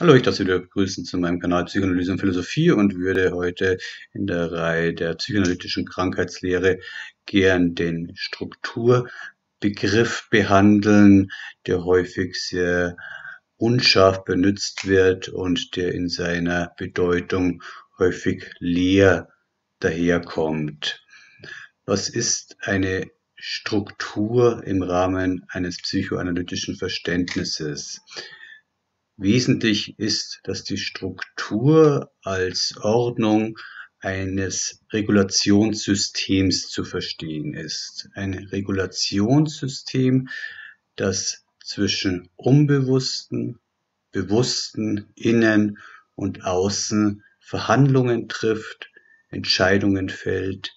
Hallo, ich darf Sie wieder begrüßen zu meinem Kanal Psychoanalyse und Philosophie und würde heute in der Reihe der psychoanalytischen Krankheitslehre gern den Strukturbegriff behandeln, der häufig sehr unscharf benutzt wird und der in seiner Bedeutung häufig leer daherkommt. Was ist eine Struktur im Rahmen eines psychoanalytischen Verständnisses? Wesentlich ist, dass die Struktur als Ordnung eines Regulationssystems zu verstehen ist. Ein Regulationssystem, das zwischen unbewussten, bewussten, innen und außen Verhandlungen trifft, Entscheidungen fällt,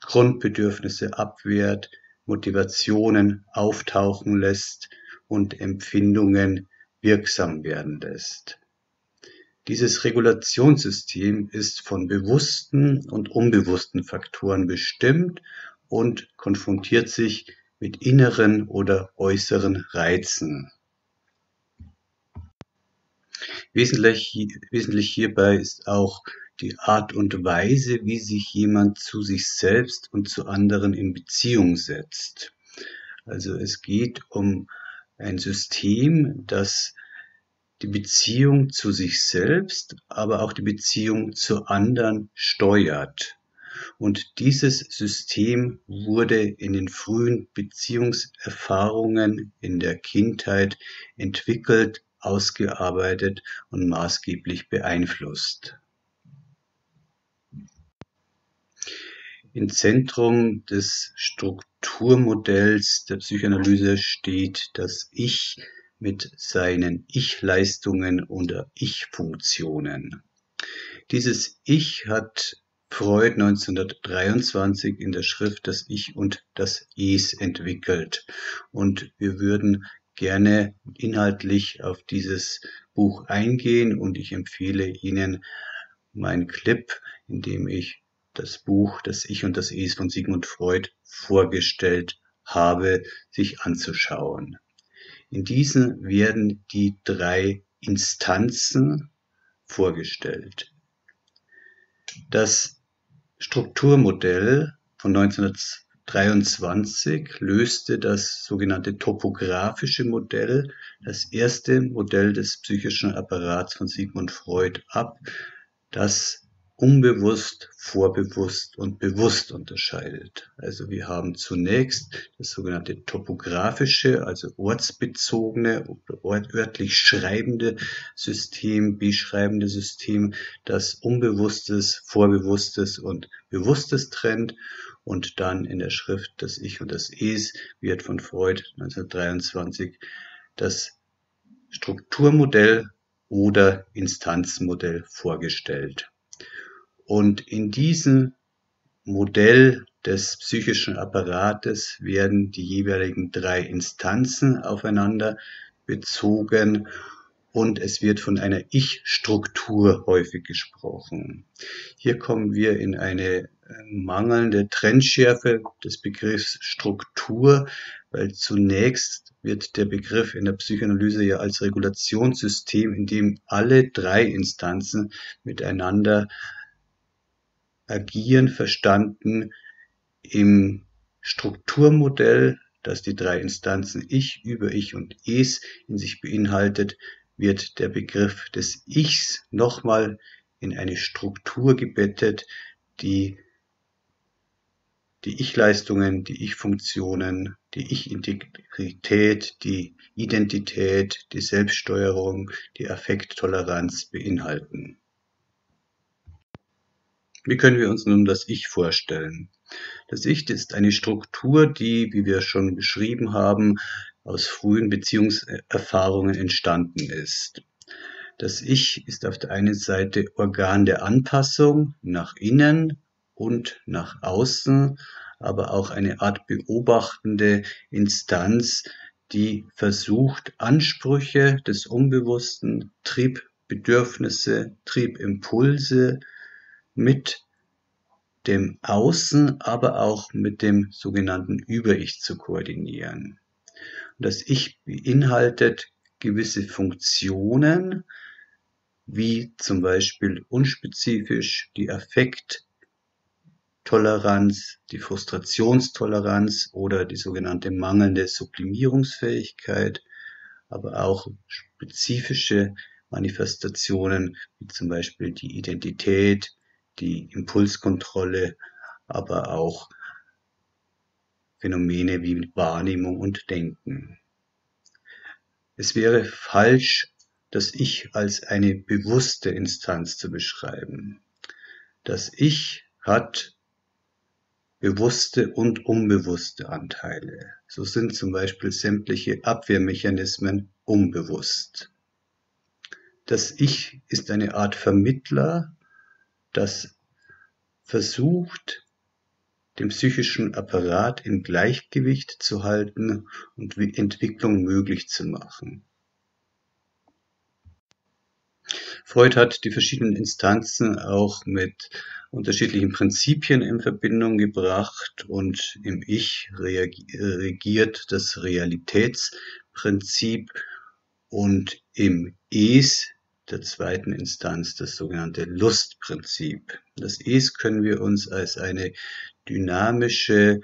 Grundbedürfnisse abwehrt, Motivationen auftauchen lässt und Empfindungen wirksam werden lässt. Dieses Regulationssystem ist von bewussten und unbewussten Faktoren bestimmt und konfrontiert sich mit inneren oder äußeren Reizen. Wesentlich, wesentlich hierbei ist auch die Art und Weise, wie sich jemand zu sich selbst und zu anderen in Beziehung setzt. Also es geht um ein System, das die Beziehung zu sich selbst, aber auch die Beziehung zu anderen steuert. Und dieses System wurde in den frühen Beziehungserfahrungen in der Kindheit entwickelt, ausgearbeitet und maßgeblich beeinflusst. Im Zentrum des Strukturmodells der Psychoanalyse steht das Ich mit seinen Ich-Leistungen oder Ich-Funktionen. Dieses Ich hat Freud 1923 in der Schrift Das Ich und das Es entwickelt. Und wir würden gerne inhaltlich auf dieses Buch eingehen und ich empfehle Ihnen meinen Clip, in dem ich das Buch Das Ich und das Es von Sigmund Freud vorgestellt habe, sich anzuschauen. In diesen werden die drei Instanzen vorgestellt. Das Strukturmodell von 1923 löste das sogenannte topographische Modell, das erste Modell des psychischen Apparats von Sigmund Freud ab, das unbewusst, vorbewusst und bewusst unterscheidet. Also wir haben zunächst das sogenannte topographische, also ortsbezogene örtlich schreibende System, beschreibende System, das Unbewusstes, Vorbewusstes und Bewusstes trennt. Und dann in der Schrift Das Ich und das Es wird von Freud 1923 das Strukturmodell oder Instanzmodell vorgestellt. Und in diesem Modell des psychischen Apparates werden die jeweiligen drei Instanzen aufeinander bezogen und es wird von einer Ich-Struktur häufig gesprochen. Hier kommen wir in eine mangelnde Trennschärfe des Begriffs Struktur, weil zunächst wird der Begriff in der Psychoanalyse ja als Regulationssystem, in dem alle drei Instanzen miteinander Agieren verstanden im Strukturmodell, das die drei Instanzen Ich, Über Ich und Es in sich beinhaltet, wird der Begriff des Ichs nochmal in eine Struktur gebettet, die die Ich-Leistungen, die Ich-Funktionen, die Ich-Integrität, die Identität, die Selbststeuerung, die Affekttoleranz beinhalten. Wie können wir uns nun das Ich vorstellen? Das Ich ist eine Struktur, die, wie wir schon beschrieben haben, aus frühen Beziehungserfahrungen entstanden ist. Das Ich ist auf der einen Seite Organ der Anpassung nach innen und nach außen, aber auch eine Art beobachtende Instanz, die versucht, Ansprüche des Unbewussten, Triebbedürfnisse, Triebimpulse, mit dem Außen, aber auch mit dem sogenannten Über-Ich zu koordinieren. Das Ich beinhaltet gewisse Funktionen, wie zum Beispiel unspezifisch die Affekttoleranz, die Frustrationstoleranz oder die sogenannte mangelnde Sublimierungsfähigkeit, aber auch spezifische Manifestationen wie zum Beispiel die Identität, die Impulskontrolle, aber auch Phänomene wie Wahrnehmung und Denken. Es wäre falsch, das Ich als eine bewusste Instanz zu beschreiben. Das Ich hat bewusste und unbewusste Anteile. So sind zum Beispiel sämtliche Abwehrmechanismen unbewusst. Das Ich ist eine Art Vermittler, das versucht, den psychischen Apparat in Gleichgewicht zu halten und Entwicklung möglich zu machen. Freud hat die verschiedenen Instanzen auch mit unterschiedlichen Prinzipien in Verbindung gebracht und im Ich regiert das Realitätsprinzip und im Es der zweiten Instanz das sogenannte Lustprinzip. Das Es können wir uns als eine dynamische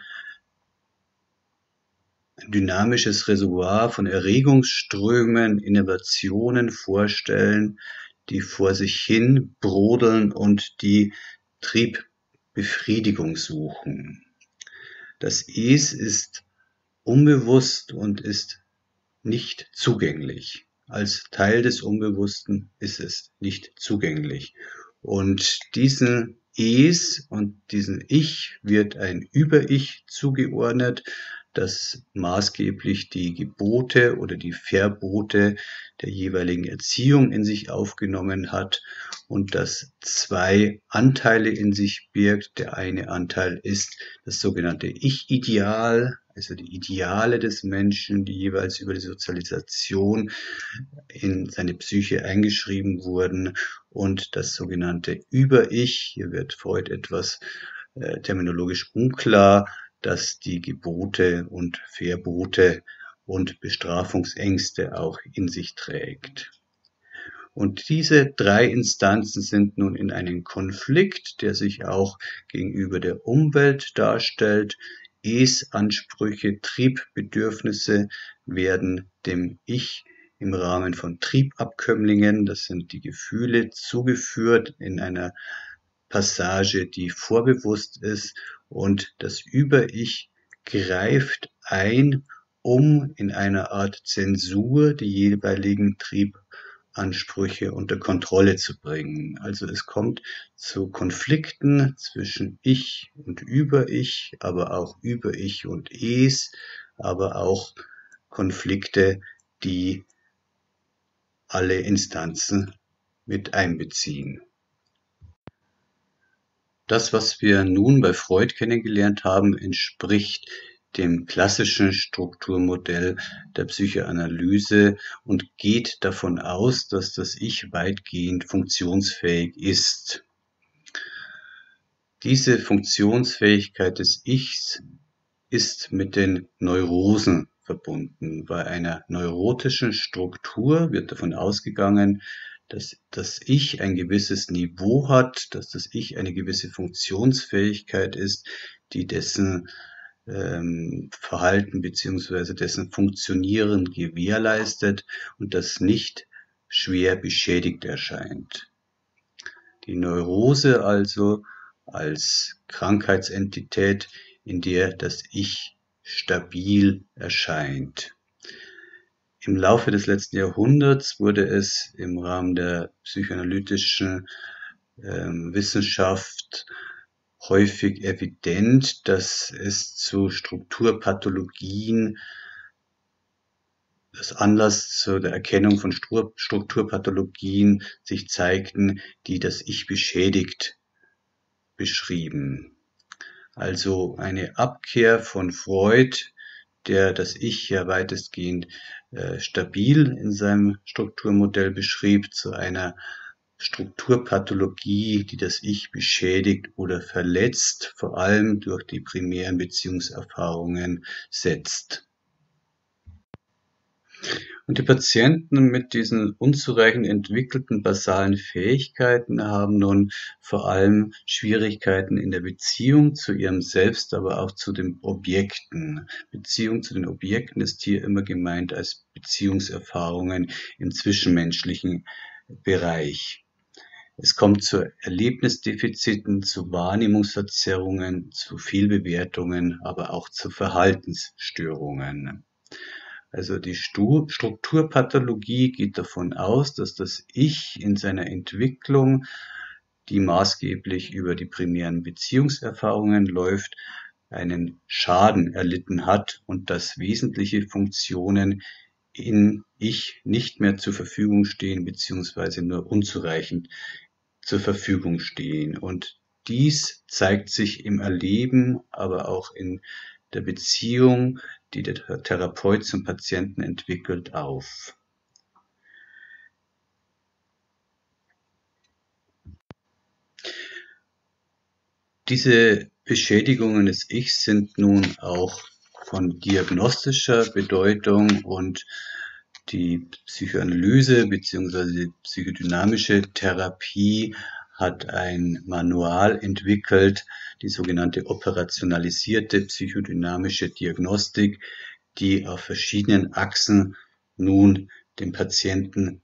dynamisches Reservoir von Erregungsströmen, Innovationen vorstellen, die vor sich hin brodeln und die Triebbefriedigung suchen. Das Es ist unbewusst und ist nicht zugänglich. Als Teil des Unbewussten ist es nicht zugänglich. Und diesen Es und diesen Ich wird ein Über-Ich zugeordnet, das maßgeblich die Gebote oder die Verbote der jeweiligen Erziehung in sich aufgenommen hat und das zwei Anteile in sich birgt. Der eine Anteil ist das sogenannte Ich-Ideal, also die Ideale des Menschen, die jeweils über die Sozialisation in seine Psyche eingeschrieben wurden und das sogenannte Über-Ich, hier wird Freud etwas äh, terminologisch unklar, dass die Gebote und Verbote und Bestrafungsängste auch in sich trägt. Und diese drei Instanzen sind nun in einem Konflikt, der sich auch gegenüber der Umwelt darstellt. Es-Ansprüche, Triebbedürfnisse werden dem Ich im Rahmen von Triebabkömmlingen, das sind die Gefühle, zugeführt in einer Passage, die vorbewusst ist und das Über-Ich greift ein, um in einer Art Zensur die jeweiligen Triebansprüche unter Kontrolle zu bringen. Also es kommt zu Konflikten zwischen Ich und Über-Ich, aber auch Über-Ich und Es, aber auch Konflikte, die alle Instanzen mit einbeziehen. Das, was wir nun bei Freud kennengelernt haben, entspricht dem klassischen Strukturmodell der Psychoanalyse und geht davon aus, dass das Ich weitgehend funktionsfähig ist. Diese Funktionsfähigkeit des Ichs ist mit den Neurosen verbunden. Bei einer neurotischen Struktur wird davon ausgegangen, dass das Ich ein gewisses Niveau hat, dass das Ich eine gewisse Funktionsfähigkeit ist, die dessen ähm, Verhalten beziehungsweise dessen Funktionieren gewährleistet und das nicht schwer beschädigt erscheint. Die Neurose also als Krankheitsentität, in der das Ich stabil erscheint. Im Laufe des letzten Jahrhunderts wurde es im Rahmen der psychoanalytischen ähm, Wissenschaft häufig evident, dass es zu Strukturpathologien das Anlass zu der Erkennung von Strukturpathologien sich zeigten, die das Ich beschädigt beschrieben. Also eine Abkehr von Freud, der das Ich ja weitestgehend äh, stabil in seinem Strukturmodell beschrieb, zu einer Strukturpathologie, die das Ich beschädigt oder verletzt, vor allem durch die primären Beziehungserfahrungen setzt. Und die Patienten mit diesen unzureichend entwickelten basalen Fähigkeiten haben nun vor allem Schwierigkeiten in der Beziehung zu ihrem Selbst, aber auch zu den Objekten. Beziehung zu den Objekten ist hier immer gemeint als Beziehungserfahrungen im zwischenmenschlichen Bereich. Es kommt zu Erlebnisdefiziten, zu Wahrnehmungsverzerrungen, zu Fehlbewertungen, aber auch zu Verhaltensstörungen. Also die Strukturpathologie geht davon aus, dass das Ich in seiner Entwicklung, die maßgeblich über die primären Beziehungserfahrungen läuft, einen Schaden erlitten hat und dass wesentliche Funktionen in Ich nicht mehr zur Verfügung stehen, beziehungsweise nur unzureichend zur Verfügung stehen. Und dies zeigt sich im Erleben, aber auch in der Beziehung, die der Therapeut zum Patienten entwickelt, auf. Diese Beschädigungen des Ichs sind nun auch von diagnostischer Bedeutung und die Psychoanalyse bzw. die psychodynamische Therapie hat ein Manual entwickelt, die sogenannte operationalisierte psychodynamische Diagnostik, die auf verschiedenen Achsen nun den Patienten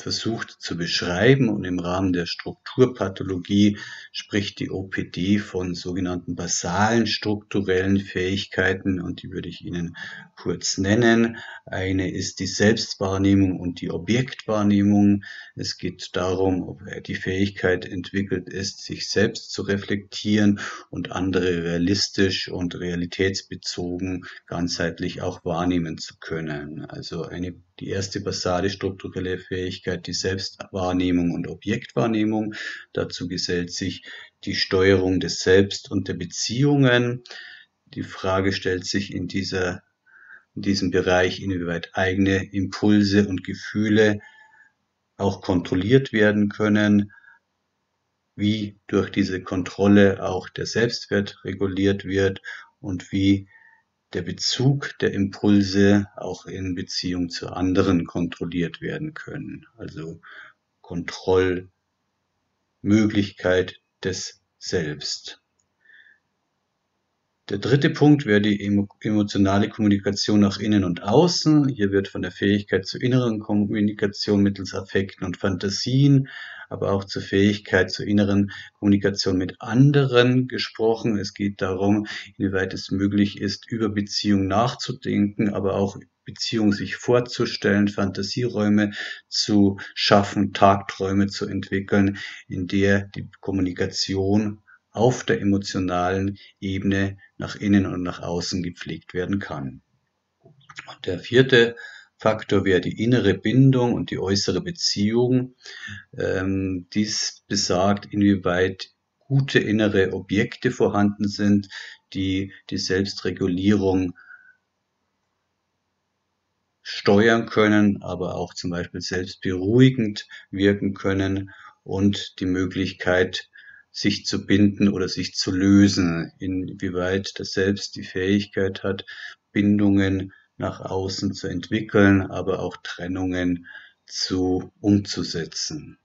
versucht zu beschreiben und im Rahmen der Strukturpathologie spricht die OPD von sogenannten basalen strukturellen Fähigkeiten und die würde ich Ihnen kurz nennen. Eine ist die Selbstwahrnehmung und die Objektwahrnehmung. Es geht darum, ob die Fähigkeit entwickelt ist, sich selbst zu reflektieren und andere realistisch und realitätsbezogen ganzheitlich auch wahrnehmen zu können. Also eine die erste basale strukturelle Fähigkeit, die Selbstwahrnehmung und Objektwahrnehmung. Dazu gesellt sich die Steuerung des Selbst und der Beziehungen. Die Frage stellt sich in, dieser, in diesem Bereich, inwieweit eigene Impulse und Gefühle auch kontrolliert werden können, wie durch diese Kontrolle auch der Selbstwert reguliert wird und wie der Bezug der Impulse auch in Beziehung zu anderen kontrolliert werden können. Also Kontrollmöglichkeit des Selbst. Der dritte Punkt wäre die emotionale Kommunikation nach innen und außen. Hier wird von der Fähigkeit zur inneren Kommunikation mittels Affekten und Fantasien aber auch zur Fähigkeit zur inneren Kommunikation mit anderen gesprochen. Es geht darum, inwieweit es möglich ist, über Beziehung nachzudenken, aber auch Beziehung sich vorzustellen, Fantasieräume zu schaffen, Tagträume zu entwickeln, in der die Kommunikation auf der emotionalen Ebene nach innen und nach außen gepflegt werden kann. Und der vierte Faktor wäre die innere Bindung und die äußere Beziehung. Ähm, dies besagt, inwieweit gute innere Objekte vorhanden sind, die die Selbstregulierung steuern können, aber auch zum Beispiel selbstberuhigend wirken können und die Möglichkeit, sich zu binden oder sich zu lösen, inwieweit das Selbst die Fähigkeit hat, Bindungen nach außen zu entwickeln, aber auch Trennungen zu umzusetzen.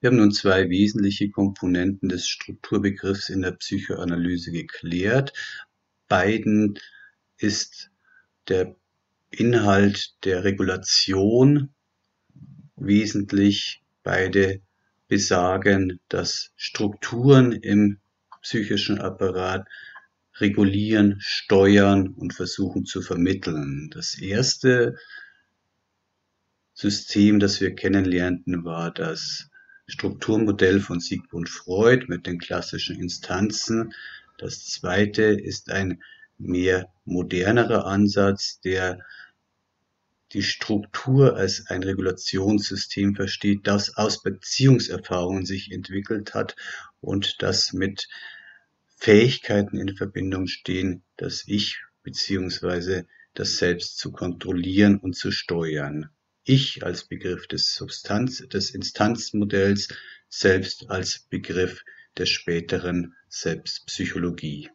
Wir haben nun zwei wesentliche Komponenten des Strukturbegriffs in der Psychoanalyse geklärt. Beiden ist der Inhalt der Regulation wesentlich. Beide besagen, dass Strukturen im psychischen Apparat regulieren, steuern und versuchen zu vermitteln. Das erste System, das wir kennenlernten, war das Strukturmodell von Sigmund Freud mit den klassischen Instanzen. Das zweite ist ein mehr modernerer Ansatz, der die Struktur als ein Regulationssystem versteht, das aus Beziehungserfahrungen sich entwickelt hat und das mit Fähigkeiten in Verbindung stehen, das Ich bzw. das Selbst zu kontrollieren und zu steuern. Ich als Begriff des Substanz, des Instanzmodells, selbst als Begriff der späteren Selbstpsychologie.